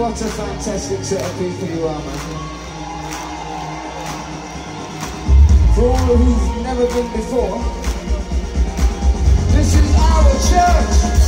What a fantastic set of people you are, man. For all who've never been before, this is our church.